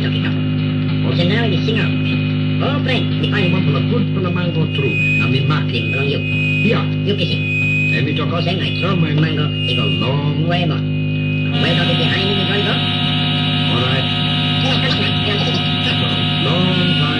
side of the oven. Ordinarily sing out. Oh, friend, if one want a good full of mango tree, I'll be him on you. Here, you kiss him. Let me talk. Then I throw my mango, it goes long way more. Way down behind the driver. All right. Long time.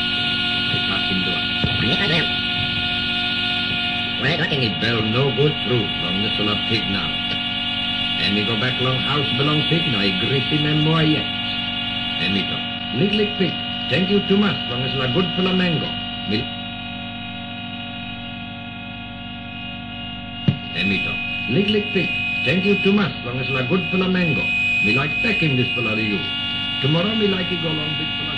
Bisakit. Lego. Sapungen. Sapungen. Bisakit. Lego. Sapungen. May passing door. Lego. Sapungen. May passing door. Lego. May passing door. Lego. Where got Any bell no good through long the solar pig now. And me go back long house belong pig now I greasy me more yet. And me. Lik lik pik. Thank you too much long as la good for la mango. Me And me lick pig. Thank you too much long as la good for la mango. Me like pecking this for la you. Tomorrow me like you go long big for la